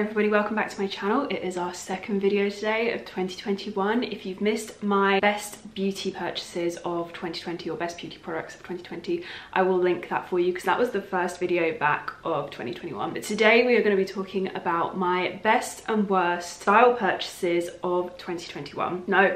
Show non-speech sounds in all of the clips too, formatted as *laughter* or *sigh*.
everybody, welcome back to my channel. It is our second video today of 2021. If you've missed my best beauty purchases of 2020 or best beauty products of 2020, I will link that for you because that was the first video back of 2021. But today we are going to be talking about my best and worst style purchases of 2021. No,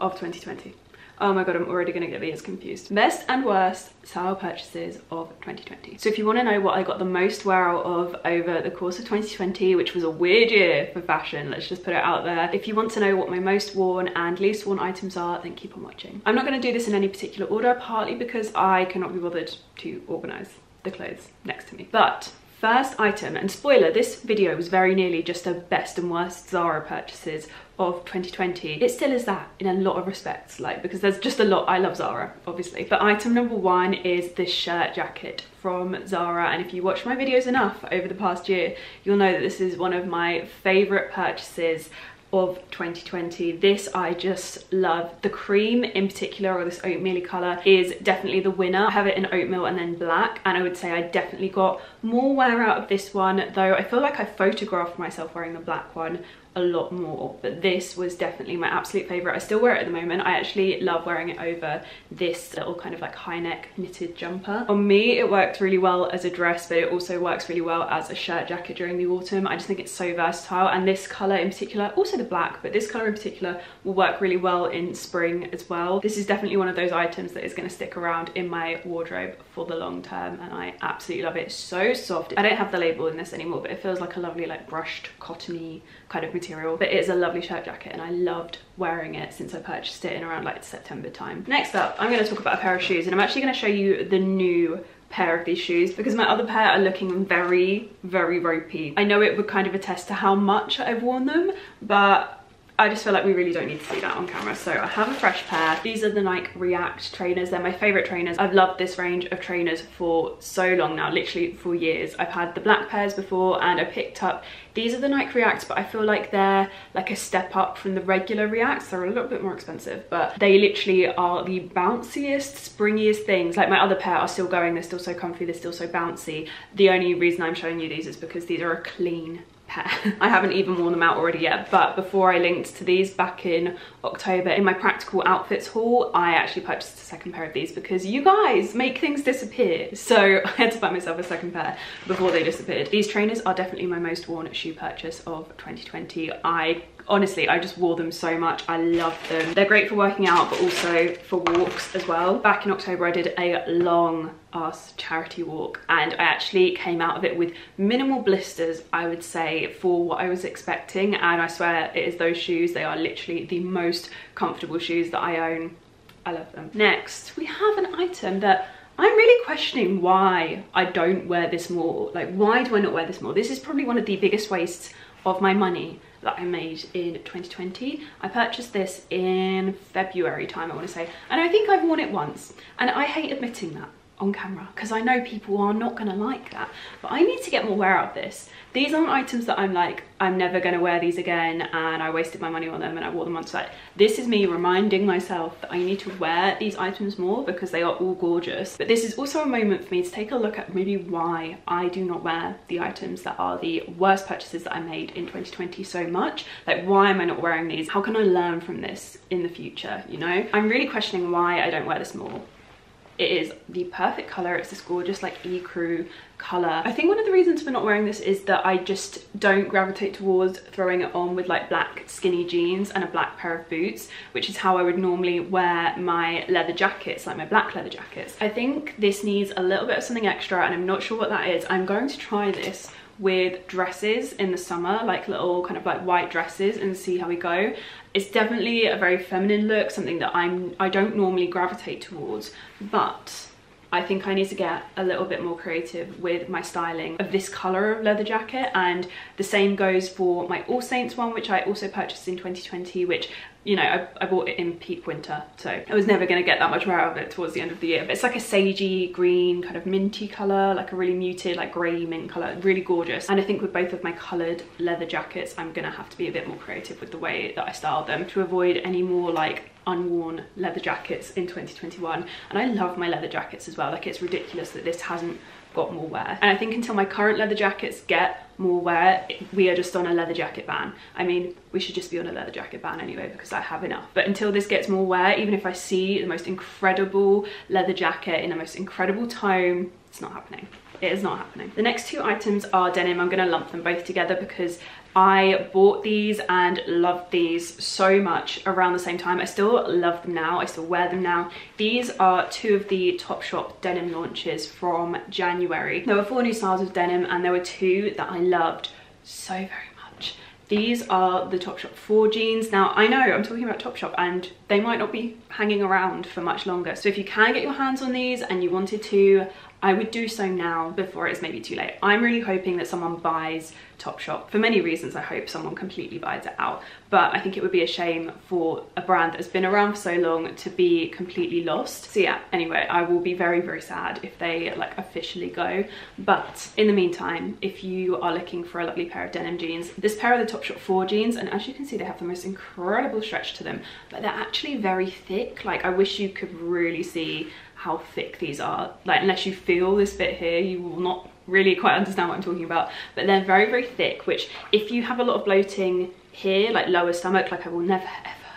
of 2020. Oh my god, I'm already gonna get these confused. Best and worst style purchases of 2020. So if you wanna know what I got the most wear out of over the course of 2020, which was a weird year for fashion, let's just put it out there. If you want to know what my most worn and least worn items are, then keep on watching. I'm not gonna do this in any particular order, partly because I cannot be bothered to organize the clothes next to me. But first item, and spoiler, this video was very nearly just a best and worst Zara purchases of 2020 it still is that in a lot of respects like because there's just a lot. I love zara obviously. But item number one is this shirt jacket from zara and if you watch my videos enough over the past year you'll know that this is one of my favorite purchases of 2020 this i just love. The cream in particular or this oatmeal color is definitely the winner. I have it in oatmeal and then black and i would say i definitely got more wear out of this one though i feel like i photographed myself wearing the black one a lot more but this was definitely my absolute favorite. I still wear it at the moment. I actually love wearing it over this little kind of like high neck knitted jumper. On me it worked really well as a dress but it also works really well as a shirt jacket during the autumn. I just think it's so versatile and this color in particular also the black but this color in particular will work really well in spring as well. This is definitely one of those items that is going to stick around in my wardrobe for the long term and i absolutely love it. So soft. I don't have the label in this anymore but it feels like a lovely like brushed cottony kind of material but it's a lovely shirt jacket and I loved wearing it since I purchased it in around like September time. Next up I'm going to talk about a pair of shoes and I'm actually going to show you the new pair of these shoes because my other pair are looking very very ropey. I know it would kind of attest to how much I've worn them but I just feel like we really don't need to see that on camera. So I have a fresh pair. These are the Nike React trainers. They're my favorite trainers. I've loved this range of trainers for so long now, literally for years. I've had the black pairs before and I picked up, these are the Nike Reacts, but I feel like they're like a step up from the regular Reacts. They're a little bit more expensive, but they literally are the bounciest, springiest things. Like my other pair are still going. They're still so comfy. They're still so bouncy. The only reason I'm showing you these is because these are a clean pair. *laughs* I haven't even worn them out already yet, but before I linked to these back in October in my practical outfits haul, I actually purchased a second pair of these because you guys make things disappear. So *laughs* I had to buy myself a second pair before they disappeared. These trainers are definitely my most worn shoe purchase of 2020. I honestly i just wore them so much. I love them. They're great for working out but also for walks as well. Back in october i did a long ass charity walk and i actually came out of it with minimal blisters i would say for what i was expecting. And i swear it is those shoes. They are literally the most comfortable shoes that i own. I love them. Next we have an item that I'm really questioning why I don't wear this more. Like, why do I not wear this more? This is probably one of the biggest wastes of my money that I made in 2020. I purchased this in February time, I want to say, and I think I've worn it once, and I hate admitting that on camera because I know people are not going to like that. But I need to get more wear out of this. These aren't items that I'm like, I'm never going to wear these again and I wasted my money on them and I wore them on site. This is me reminding myself that I need to wear these items more because they are all gorgeous. But this is also a moment for me to take a look at maybe why I do not wear the items that are the worst purchases that I made in 2020 so much. Like why am I not wearing these? How can I learn from this in the future, you know? I'm really questioning why I don't wear this more it is the perfect color it's this gorgeous like ecru color i think one of the reasons for not wearing this is that i just don't gravitate towards throwing it on with like black skinny jeans and a black pair of boots which is how i would normally wear my leather jackets like my black leather jackets. I think this needs a little bit of something extra and i'm not sure what that is. I'm going to try this with dresses in the summer like little kind of like white dresses and see how we go. It's definitely a very feminine look something that i'm i don't normally gravitate towards but I think I need to get a little bit more creative with my styling of this colour of leather jacket and the same goes for my All Saints one which I also purchased in 2020 which you know, I, I, bought it in peak winter, so I was never going to get that much wear out of it towards the end of the year. But it's like a sagey green, kind of minty colour, like a really muted, like grey mint colour, really gorgeous. And I think with both of my coloured leather jackets, I'm going to have to be a bit more creative with the way that I styled them to avoid any more like unworn leather jackets in 2021 and I love my leather jackets as well like it's ridiculous that this hasn't got more wear and I think until my current leather jackets get more wear, we are just on a leather jacket ban. I mean, we should just be on a leather jacket ban anyway because I have enough. But until this gets more wear, even if I see the most incredible leather jacket in the most incredible tone, it's not happening. It is not happening. The next two items are denim. I'm gonna lump them both together because I bought these and loved these so much around the same time. I still love them now. I still wear them now. These are two of the Topshop denim launches from January. There were four new styles of denim and there were two that I loved so very much. These are the Topshop 4 jeans. Now, I know I'm talking about Topshop and they might not be hanging around for much longer. So if you can get your hands on these and you wanted to, I would do so now before it's maybe too late. I'm really hoping that someone buys Topshop. For many reasons, I hope someone completely buys it out. But I think it would be a shame for a brand that's been around for so long to be completely lost. So yeah, anyway, I will be very, very sad if they like officially go. But in the meantime, if you are looking for a lovely pair of denim jeans, this pair are the Topshop 4 jeans. And as you can see, they have the most incredible stretch to them, but they're actually very thick. Like I wish you could really see how thick these are. Like unless you feel this bit here, you will not really quite understand what I'm talking about. But they're very, very thick, which if you have a lot of bloating here, like lower stomach, like I will never ever,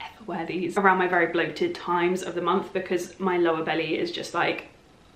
ever wear these around my very bloated times of the month because my lower belly is just like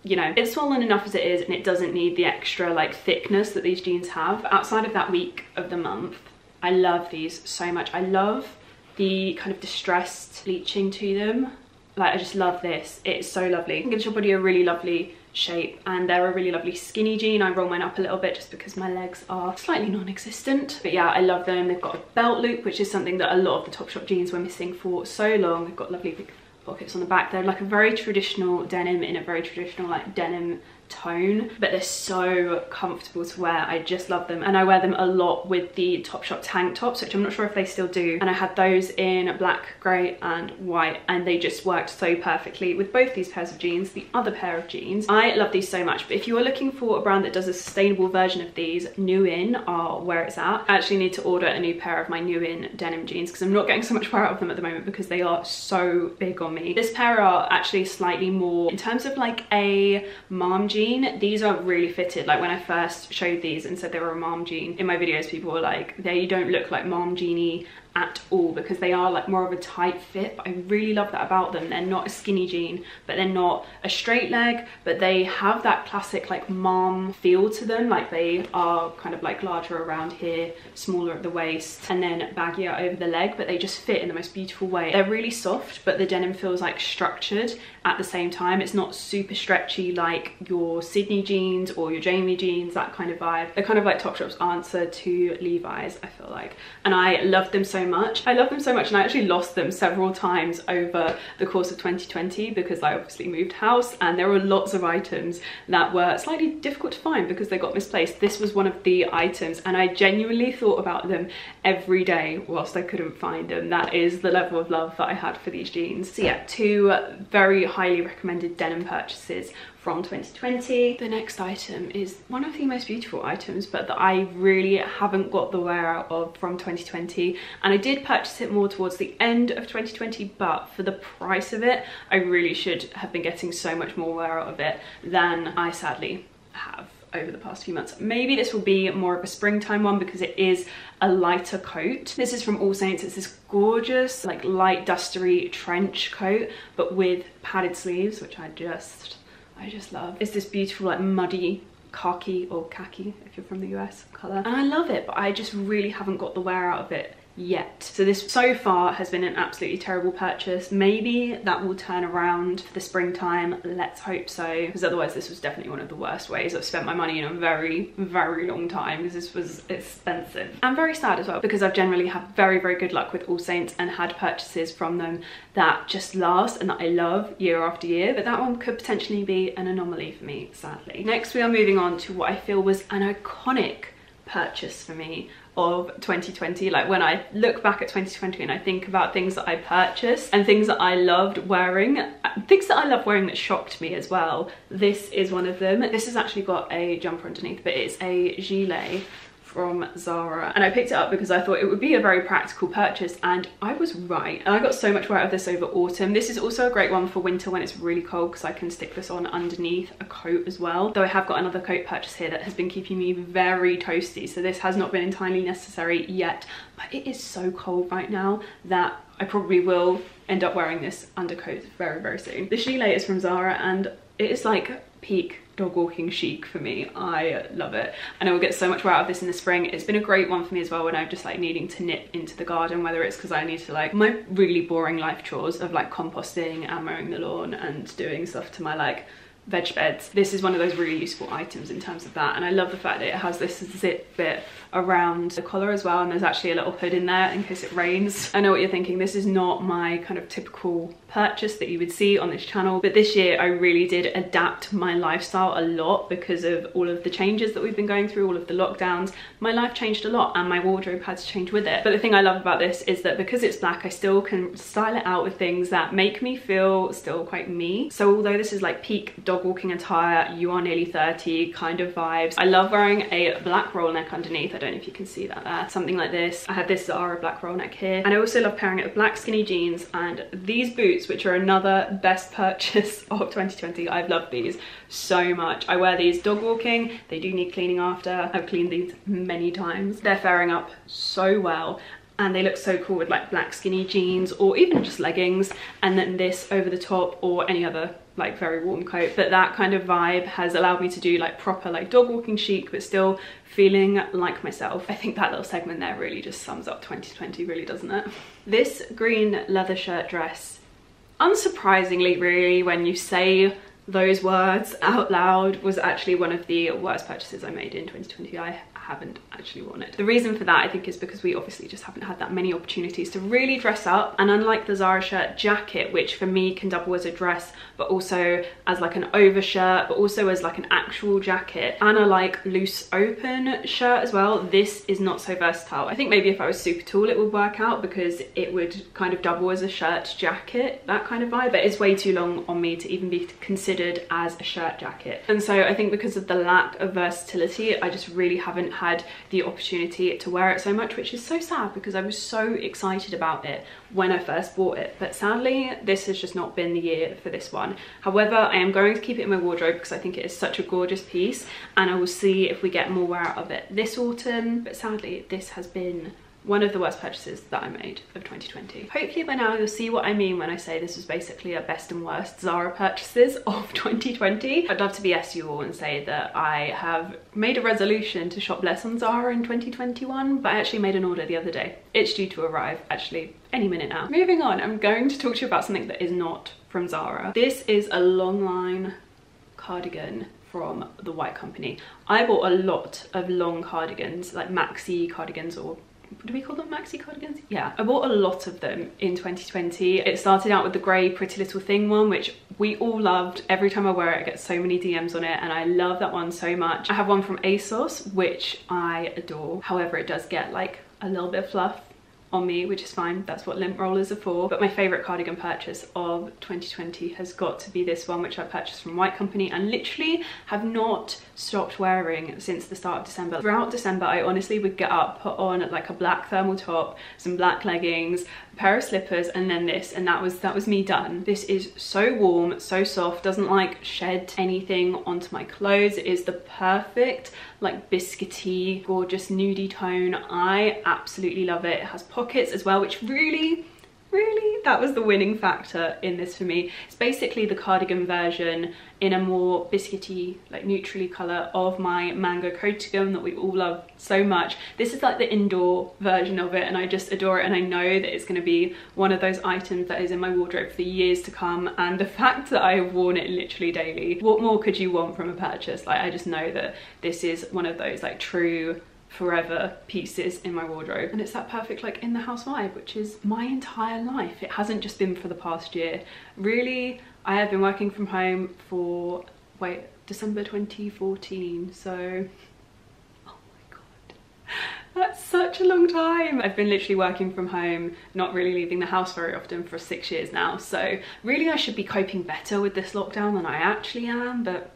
you know, it's swollen enough as it is and it doesn't need the extra like thickness that these jeans have. Outside of that week of the month, I love these so much. I love the kind of distressed bleaching to them like I just love this. It's so lovely. It gives your body a really lovely shape and they're a really lovely skinny jean. I roll mine up a little bit just because my legs are slightly non-existent. But yeah I love them. They've got a belt loop which is something that a lot of the Topshop jeans were missing for so long. They've got lovely big pockets on the back. They're like a very traditional denim in a very traditional like denim tone but they're so comfortable to wear. I just love them. And i wear them a lot with the topshop tank tops which i'm not sure if they still do. And i had those in black grey and white and they just worked so perfectly with both these pairs of jeans the other pair of jeans. I love these so much. But if you are looking for a brand that does a sustainable version of these NU-IN are where it's at. I actually need to order a new pair of my NU-IN denim jeans because i'm not getting so much wear out of them at the moment because they are so big on me. This pair are actually slightly more in terms of like a mom jean jean these are really fitted. Like when i first showed these and said they were a mom jean in my videos people were like they don't look like mom jeanie at all because they are like more of a tight fit but I really love that about them. They're not a skinny jean but they're not a straight leg but they have that classic like mom feel to them. Like they are kind of like larger around here smaller at the waist and then baggier over the leg but they just fit in the most beautiful way. They're really soft but the denim feels like structured at the same time. It's not super stretchy like your Sidney jeans or your Jamie jeans that kind of vibe. They're kind of like Topshop's answer to Levi's I feel like. And I love them so much. I love them so much and I actually lost them several times over the course of 2020 because I obviously moved house and there were lots of items that were slightly difficult to find because they got misplaced. This was one of the items and I genuinely thought about them every day whilst I couldn't find them. That is the level of love that I had for these jeans. So yeah, two very highly recommended denim purchases from 2020. The next item is one of the most beautiful items but that I really haven't got the wear out of from 2020 and I did purchase it more towards the end of 2020 but for the price of it I really should have been getting so much more wear out of it than I sadly have over the past few months. Maybe this will be more of a springtime one because it is a lighter coat. This is from All Saints. It's this gorgeous like light dustery trench coat but with padded sleeves which I just I just love. It's this beautiful like muddy khaki or khaki if you're from the US color and I love it but I just really haven't got the wear out of it yet. So this so far has been an absolutely terrible purchase. Maybe that will turn around for the springtime. Let's hope so. Because otherwise this was definitely one of the worst ways I've spent my money in a very, very long time because this was expensive. I'm very sad as well because I've generally had very, very good luck with All Saints and had purchases from them that just last and that I love year after year. But that one could potentially be an anomaly for me, sadly. Next we are moving on to what I feel was an iconic purchase for me of 2020 like when I look back at 2020 and I think about things that I purchased and things that I loved wearing things that I love wearing that shocked me as well this is one of them. This has actually got a jumper underneath but it's a gilet from Zara and I picked it up because I thought it would be a very practical purchase and I was right. And I got so much wear out of this over autumn. This is also a great one for winter when it's really cold because I can stick this on underneath a coat as well. Though I have got another coat purchase here that has been keeping me very toasty so this has not been entirely necessary yet. But it is so cold right now that I probably will end up wearing this undercoat very very soon. The gilet is from Zara and it is like peak dog walking chic for me. I love it. And I will get so much more out of this in the spring. It's been a great one for me as well when I'm just like needing to nip into the garden, whether it's because I need to like my really boring life chores of like composting and mowing the lawn and doing stuff to my like veg beds. This is one of those really useful items in terms of that. And I love the fact that it has this zip bit around the collar as well. And there's actually a little hood in there in case it rains. I know what you're thinking. This is not my kind of typical purchase that you would see on this channel. But this year I really did adapt my lifestyle a lot because of all of the changes that we've been going through, all of the lockdowns. My life changed a lot and my wardrobe had to change with it. But the thing I love about this is that because it's black, I still can style it out with things that make me feel still quite me. So although this is like peak dog walking attire, you are nearly 30 kind of vibes. I love wearing a black roll neck underneath. I don't know if you can see that there. Something like this. I have this Zara black roll neck here. And I also love pairing it with black skinny jeans and these boots, which are another best purchase *laughs* of 2020. I've loved these so much. I wear these dog walking. They do need cleaning after. I've cleaned these many times. They're faring up so well and they look so cool with like black skinny jeans or even just leggings and then this over the top or any other like very warm coat but that kind of vibe has allowed me to do like proper like dog walking chic but still feeling like myself i think that little segment there really just sums up 2020 really doesn't it this green leather shirt dress unsurprisingly really when you say those words out loud was actually one of the worst purchases I made in 2020. I haven't actually worn it. The reason for that I think is because we obviously just haven't had that many opportunities to really dress up and unlike the Zara shirt jacket which for me can double as a dress but also as like an overshirt but also as like an actual jacket and a like loose open shirt as well this is not so versatile. I think maybe if I was super tall it would work out because it would kind of double as a shirt jacket that kind of vibe but it's way too long on me to even be considered as a shirt jacket and so I think because of the lack of versatility I just really haven't had the opportunity to wear it so much, which is so sad because I was so excited about it when I first bought it. But sadly, this has just not been the year for this one. However, I am going to keep it in my wardrobe because I think it is such a gorgeous piece and I will see if we get more wear out of it this autumn. But sadly, this has been one of the worst purchases that I made of 2020. Hopefully by now you'll see what I mean when I say this was basically a best and worst Zara purchases *laughs* of 2020. I'd love to BS you all and say that I have made a resolution to shop less on Zara in 2021, but I actually made an order the other day. It's due to arrive actually any minute now. Moving on, I'm going to talk to you about something that is not from Zara. This is a long line cardigan from the White Company. I bought a lot of long cardigans, like maxi cardigans or do we call them maxi cardigans? Yeah, I bought a lot of them in 2020. It started out with the grey Pretty Little Thing one, which we all loved. Every time I wear it, I get so many DMs on it and I love that one so much. I have one from ASOS, which I adore. However, it does get like a little bit fluff on me, which is fine. That's what lint rollers are for. But my favorite cardigan purchase of 2020 has got to be this one, which I purchased from White Company and literally have not stopped wearing since the start of December. Throughout December, I honestly would get up, put on like a black thermal top, some black leggings, pair of slippers, and then this, and that was that was me done. This is so warm, so soft, doesn't like shed anything onto my clothes. It is the perfect like biscuity, gorgeous nudie tone. I absolutely love it. It has pockets as well, which really really? That was the winning factor in this for me. It's basically the cardigan version in a more biscuity like neutrally color of my mango cardigan that we all love so much. This is like the indoor version of it and i just adore it and i know that it's going to be one of those items that is in my wardrobe for years to come and the *laughs* fact that i have worn it literally daily. What more could you want from a purchase? Like i just know that this is one of those like true forever pieces in my wardrobe. And it's that perfect like in the house vibe which is my entire life. It hasn't just been for the past year. Really I have been working from home for wait December 2014 so oh my god. That's such a long time. I've been literally working from home not really leaving the house very often for six years now. So really I should be coping better with this lockdown than I actually am but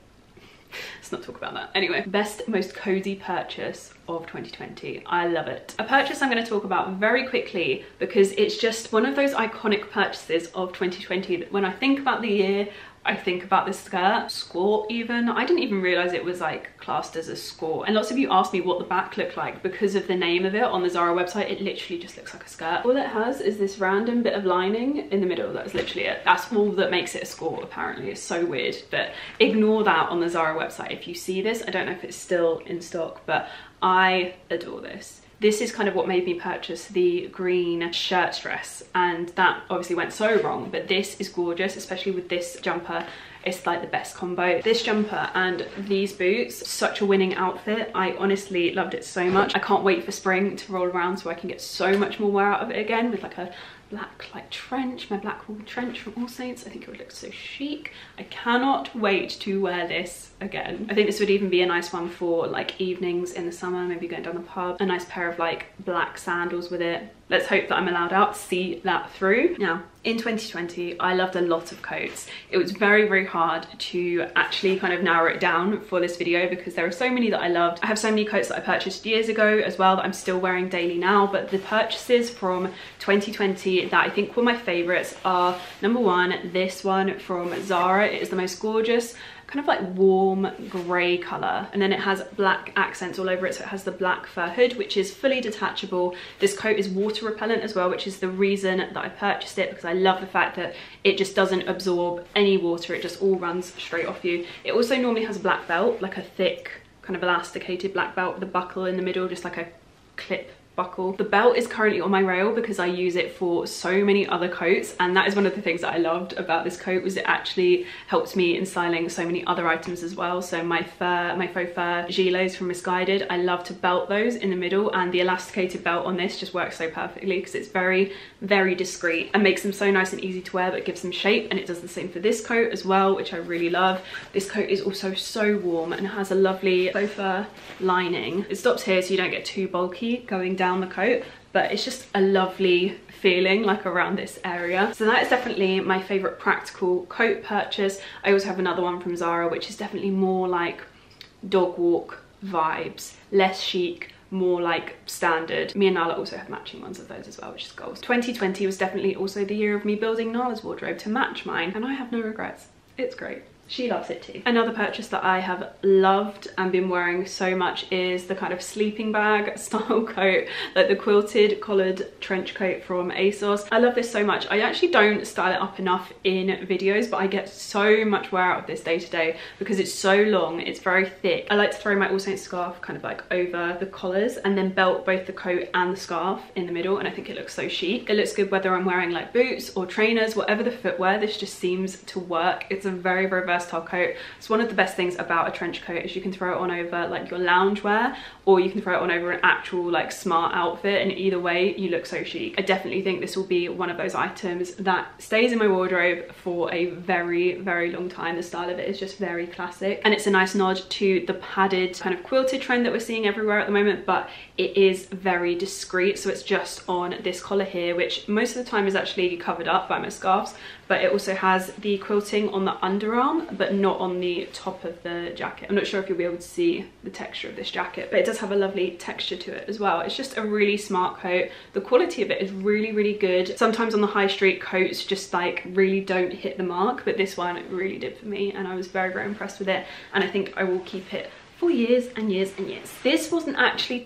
let's not talk about that. Anyway, best most cozy purchase of 2020. I love it. A purchase I'm going to talk about very quickly because it's just one of those iconic purchases of 2020 that when I think about the year, I think about this skirt, skirt even. I didn't even realize it was like classed as a skirt. And lots of you asked me what the back looked like because of the name of it on the Zara website. It literally just looks like a skirt. All it has is this random bit of lining in the middle. That's literally it. That's all that makes it a skirt apparently. It's so weird, but ignore that on the Zara website. If you see this, I don't know if it's still in stock, but I adore this this is kind of what made me purchase the green shirt dress and that obviously went so wrong but this is gorgeous especially with this jumper. It's like the best combo. This jumper and these boots such a winning outfit. I honestly loved it so much. I can't wait for spring to roll around so i can get so much more wear out of it again with like a black like trench, my black wool trench from All Saints. I think it would look so chic. I cannot wait to wear this again. I think this would even be a nice one for like evenings in the summer, maybe going down the pub. A nice pair of like black sandals with it. Let's hope that I'm allowed out to see that through. Now, in 2020, I loved a lot of coats. It was very, very hard to actually kind of narrow it down for this video because there are so many that I loved. I have so many coats that I purchased years ago as well that I'm still wearing daily now, but the purchases from 2020 that I think were my favorites are number one, this one from Zara. It is the most gorgeous kind of like warm grey colour and then it has black accents all over it so it has the black fur hood which is fully detachable. This coat is water repellent as well which is the reason that I purchased it because I love the fact that it just doesn't absorb any water it just all runs straight off you. It also normally has a black belt like a thick kind of elasticated black belt with a buckle in the middle just like a clip buckle. The belt is currently on my rail because I use it for so many other coats and that is one of the things that I loved about this coat was it actually helps me in styling so many other items as well. So my fur, my faux fur gilets from Missguided, I love to belt those in the middle and the elasticated belt on this just works so perfectly because it's very, very discreet and makes them so nice and easy to wear but gives them shape and it does the same for this coat as well which I really love. This coat is also so warm and has a lovely faux fur lining. It stops here so you don't get too bulky going down down the coat but it's just a lovely feeling like around this area so that is definitely my favorite practical coat purchase i also have another one from zara which is definitely more like dog walk vibes less chic more like standard. Me and Nala also have matching ones of those as well, which is goals. 2020 was definitely also the year of me building Nala's wardrobe to match mine, and I have no regrets. It's great. She loves it too. Another purchase that I have loved and been wearing so much is the kind of sleeping bag *laughs* style coat, like the quilted collared trench coat from ASOS. I love this so much. I actually don't style it up enough in videos, but I get so much wear out of this day to day because it's so long, it's very thick. I like to throw my All Saints scarf kind of like over the collars and then belt both the coat and the scarf in the middle and I think it looks so chic. It looks good whether I'm wearing like boots or trainers, whatever the footwear, this just seems to work. It's a very, very versatile coat. It's one of the best things about a trench coat is you can throw it on over like your loungewear or you can throw it on over an actual like smart outfit and either way you look so chic. I definitely think this will be one of those items that stays in my wardrobe for a very, very long time. The style of it is just very classic and it's a nice nod to the padded kind of quilted trend that we're seeing everywhere at the moment but it is very discreet so it's just on this collar here which most of the time is actually covered up by my scarves but it also has the quilting on the underarm but not on the top of the jacket. I'm not sure if you'll be able to see the texture of this jacket but it does have a lovely texture to it as well. It's just a really smart coat. The quality of it is really really good. Sometimes on the high street coats just like really don't hit the mark but this one really did for me and I was very very impressed with it and I think I will keep it for years and years and years. This wasn't actually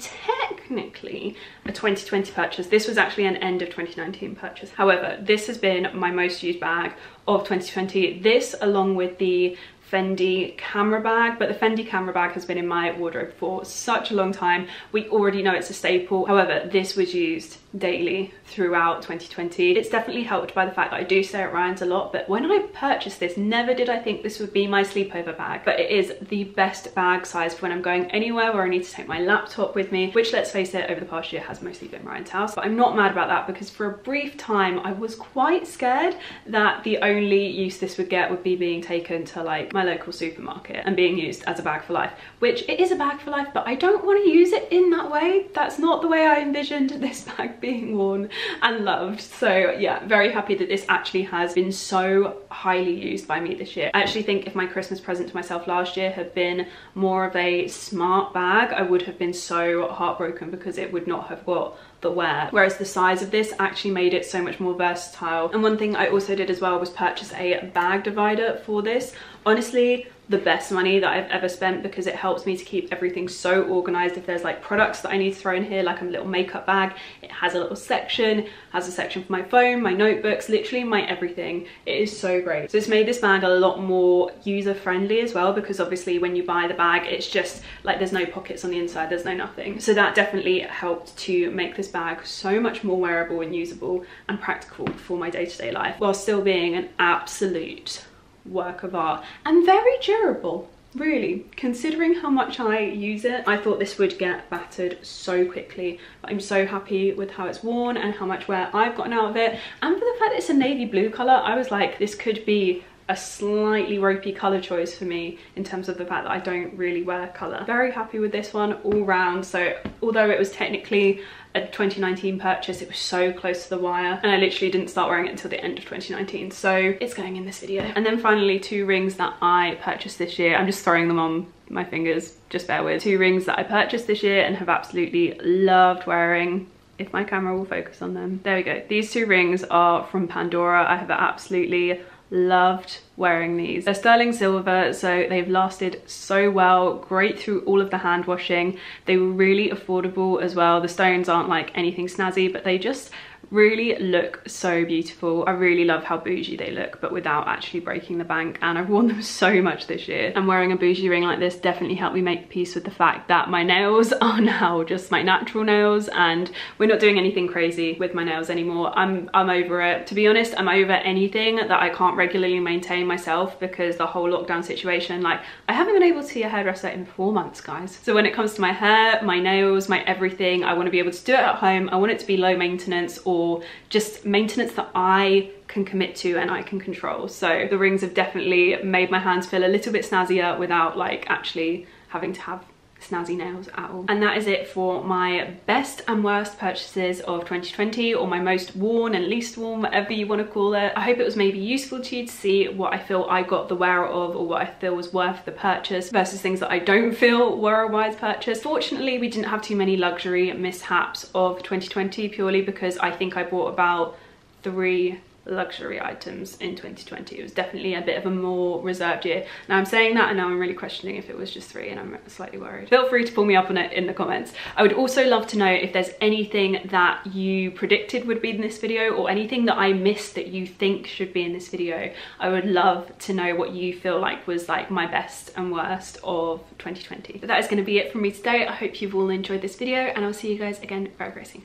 technically a 2020 purchase. This was actually an end of 2019 purchase. However, this has been my most used bag of 2020. This along with the Fendi camera bag, but the Fendi camera bag has been in my wardrobe for such a long time. We already know it's a staple. However, this was used daily throughout 2020. It's definitely helped by the fact that I do stay at Ryan's a lot, but when I purchased this, never did I think this would be my sleepover bag, but it is the best bag size for when I'm going anywhere where I need to take my laptop with me, which let's face it, over the past year has mostly been Ryan's house, but I'm not mad about that because for a brief time, I was quite scared that the only use this would get would be being taken to like my local supermarket and being used as a bag for life, which it is a bag for life, but I don't want to use it in that way. That's not the way I envisioned this *laughs* bag being worn and loved. So yeah, very happy that this actually has been so highly used by me this year. I actually think if my Christmas present to myself last year had been more of a smart bag, I would have been so heartbroken because it would not have got the wear. Whereas the size of this actually made it so much more versatile. And one thing I also did as well was purchase a bag divider for this. Honestly, the best money that I've ever spent because it helps me to keep everything so organized. If there's like products that I need to throw in here, like a little makeup bag, it has a little section, has a section for my phone, my notebooks, literally my everything. It is so great. So it's made this bag a lot more user friendly as well because obviously when you buy the bag, it's just like there's no pockets on the inside, there's no nothing. So that definitely helped to make this bag so much more wearable and usable and practical for my day-to-day -day life while still being an absolute work of art. And very durable really. Considering how much I use it I thought this would get battered so quickly. But I'm so happy with how it's worn and how much wear I've gotten out of it. And for the fact it's a navy blue color I was like this could be a slightly ropey colour choice for me in terms of the fact that I don't really wear colour. Very happy with this one all round. So although it was technically a 2019 purchase, it was so close to the wire and I literally didn't start wearing it until the end of 2019. So it's going in this video. And then finally two rings that I purchased this year. I'm just throwing them on my fingers, just bear with. Two rings that I purchased this year and have absolutely loved wearing if my camera will focus on them. There we go. These two rings are from Pandora. I have absolutely loved wearing these. They're sterling silver, so they've lasted so well, great through all of the hand washing. They were really affordable as well. The stones aren't like anything snazzy, but they just really look so beautiful. I really love how bougie they look, but without actually breaking the bank. And I've worn them *laughs* so much this year. And wearing a bougie ring like this definitely helped me make peace with the fact that my nails *laughs* are now just my natural nails and we're not doing anything crazy with my nails anymore. I'm, I'm over it. To be honest, I'm over anything that I can't regularly maintain myself because the whole lockdown situation, like I haven't been able to see a hairdresser in four months, guys. So when it comes to my hair, my nails, my everything, I want to be able to do it at home. I want it to be low maintenance or just maintenance that I can commit to and I can control. So the rings have definitely made my hands feel a little bit snazzier without like actually having to have snazzy nails at all. And that is it for my best and worst purchases of 2020 or my most worn and least worn, whatever you want to call it. I hope it was maybe useful to you to see what I feel I got the wear of or what I feel was worth the purchase versus things that I don't feel were a wise purchase. Fortunately, we didn't have too many luxury mishaps of 2020 purely because I think I bought about three luxury items in 2020. It was definitely a bit of a more reserved year. Now I'm saying that and now I'm really questioning if it was just three and I'm slightly worried. Feel free to pull me up on it in the comments. I would also love to know if there's anything that you predicted would be in this video or anything that I missed that you think should be in this video. I would love to know what you feel like was like my best and worst of 2020. But that is going to be it from me today. I hope you've all enjoyed this video and I'll see you guys again very, very soon.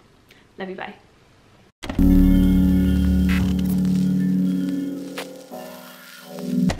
Love you, bye.